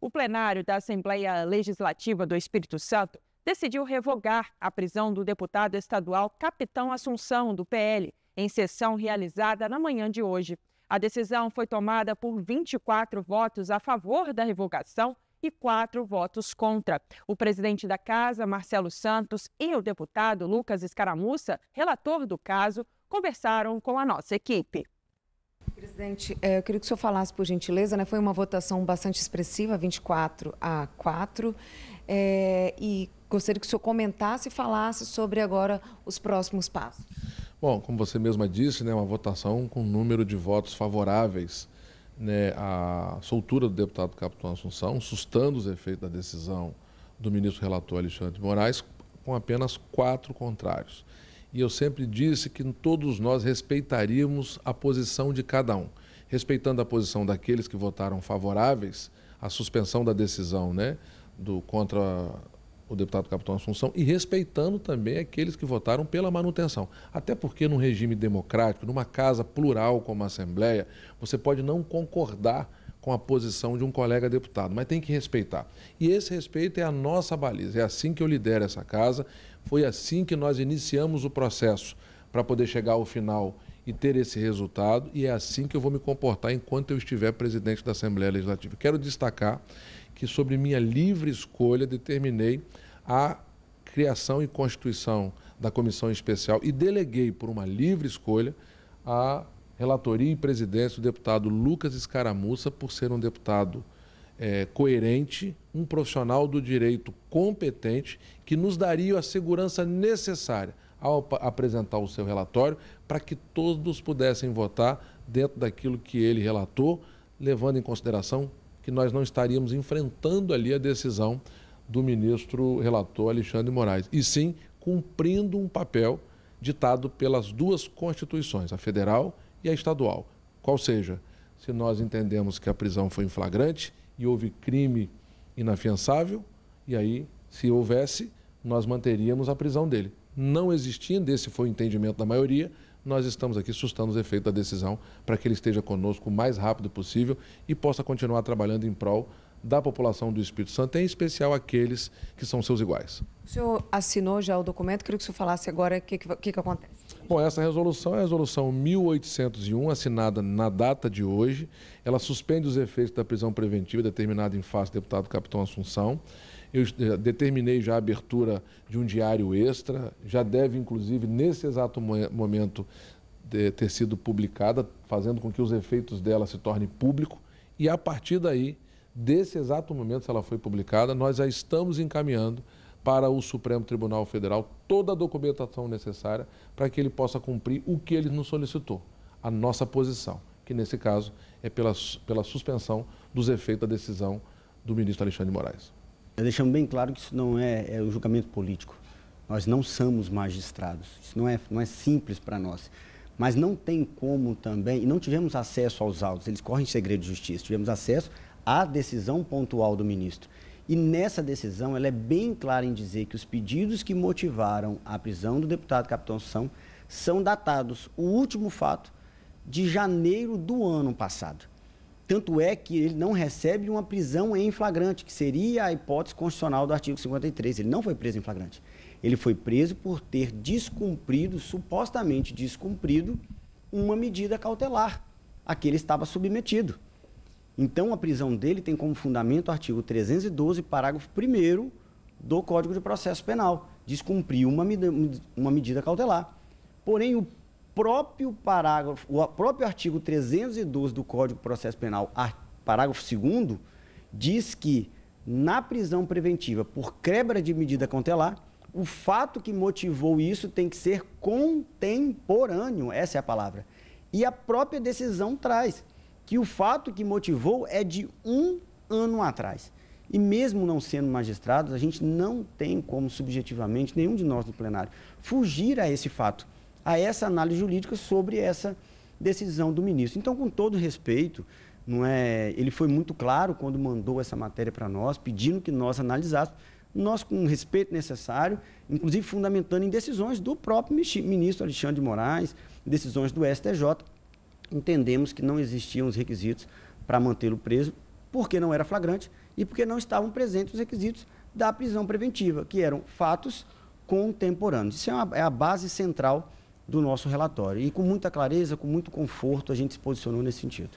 O plenário da Assembleia Legislativa do Espírito Santo decidiu revogar a prisão do deputado estadual Capitão Assunção, do PL, em sessão realizada na manhã de hoje. A decisão foi tomada por 24 votos a favor da revogação e quatro votos contra. O presidente da Casa, Marcelo Santos, e o deputado Lucas Escaramuça, relator do caso, conversaram com a nossa equipe. Presidente, é, eu queria que o senhor falasse, por gentileza, né? Foi uma votação bastante expressiva, 24 a 4. É, e gostaria que o senhor comentasse e falasse sobre agora os próximos passos. Bom, como você mesma disse, né, uma votação com número de votos favoráveis né, à soltura do deputado Capitão Assunção, sustando os efeitos da decisão do ministro relator Alexandre de Moraes, com apenas quatro contrários. E eu sempre disse que todos nós respeitaríamos a posição de cada um, respeitando a posição daqueles que votaram favoráveis à suspensão da decisão, né, do contra o deputado Capitão Assunção e respeitando também aqueles que votaram pela manutenção. Até porque num regime democrático, numa casa plural como a Assembleia, você pode não concordar com a posição de um colega deputado, mas tem que respeitar. E esse respeito é a nossa baliza. É assim que eu lidero essa casa. Foi assim que nós iniciamos o processo para poder chegar ao final e ter esse resultado, e é assim que eu vou me comportar enquanto eu estiver presidente da Assembleia Legislativa. Quero destacar que, sobre minha livre escolha, determinei a criação e constituição da comissão especial e deleguei, por uma livre escolha, a relatoria e presidência do deputado Lucas Escaramuça, por ser um deputado é, coerente, um profissional do direito competente, que nos daria a segurança necessária ao apresentar o seu relatório para que todos pudessem votar dentro daquilo que ele relatou, levando em consideração que nós não estaríamos enfrentando ali a decisão do ministro relator Alexandre Moraes, e sim cumprindo um papel ditado pelas duas constituições, a federal e a estadual. Qual seja, se nós entendemos que a prisão foi em flagrante e houve crime inafiançável, e aí, se houvesse, nós manteríamos a prisão dele. Não existindo, esse foi o entendimento da maioria, nós estamos aqui sustando os efeitos da decisão para que ele esteja conosco o mais rápido possível e possa continuar trabalhando em prol da população do Espírito Santo, em especial aqueles que são seus iguais. O senhor assinou já o documento, queria que o senhor falasse agora o que, que, que, acontece. Bom, essa resolução é a resolução 1801, assinada na data de hoje. Ela suspende os efeitos da prisão preventiva determinada em face do deputado Capitão Assunção. Eu eh, determinei já a abertura de um diário extra, já deve, inclusive, nesse exato momento, ter sido publicada, fazendo com que os efeitos dela se tornem público. E a partir daí, desse exato momento, se ela foi publicada, nós já estamos encaminhando para o Supremo Tribunal Federal toda a documentação necessária para que ele possa cumprir o que ele nos solicitou, a nossa posição, que nesse caso é pela, pela suspensão dos efeitos da decisão do ministro Alexandre de Moraes. Deixamos bem claro que isso não é, é um julgamento político. Nós não somos magistrados. Isso não é, não é simples para nós. Mas não tem como também, e não tivemos acesso aos autos, eles correm segredo de justiça, tivemos acesso à decisão pontual do ministro. E nessa decisão, ela é bem clara em dizer que os pedidos que motivaram a prisão do deputado Capitão São são datados, o último fato, de janeiro do ano passado. Tanto é que ele não recebe uma prisão em flagrante, que seria a hipótese constitucional do artigo 53. Ele não foi preso em flagrante. Ele foi preso por ter descumprido, supostamente descumprido, uma medida cautelar a que ele estava submetido. Então, a prisão dele tem como fundamento o artigo 312, parágrafo 1 do Código de Processo Penal. Descumpriu uma, uma medida cautelar. Porém, o próprio parágrafo, o próprio artigo 312 do Código de Processo Penal, parágrafo 2 diz que na prisão preventiva por quebra de medida cautelar, o fato que motivou isso tem que ser contemporâneo, essa é a palavra. E a própria decisão traz que o fato que motivou é de um ano atrás. E mesmo não sendo magistrados, a gente não tem como subjetivamente, nenhum de nós do plenário, fugir a esse fato a essa análise jurídica sobre essa decisão do ministro. Então, com todo respeito, não é, ele foi muito claro quando mandou essa matéria para nós, pedindo que nós analisássemos, nós com o respeito necessário, inclusive fundamentando em decisões do próprio ministro Alexandre de Moraes, decisões do STJ, entendemos que não existiam os requisitos para mantê-lo preso porque não era flagrante e porque não estavam presentes os requisitos da prisão preventiva, que eram fatos contemporâneos. Isso é, uma, é a base central do nosso relatório. E com muita clareza, com muito conforto, a gente se posicionou nesse sentido.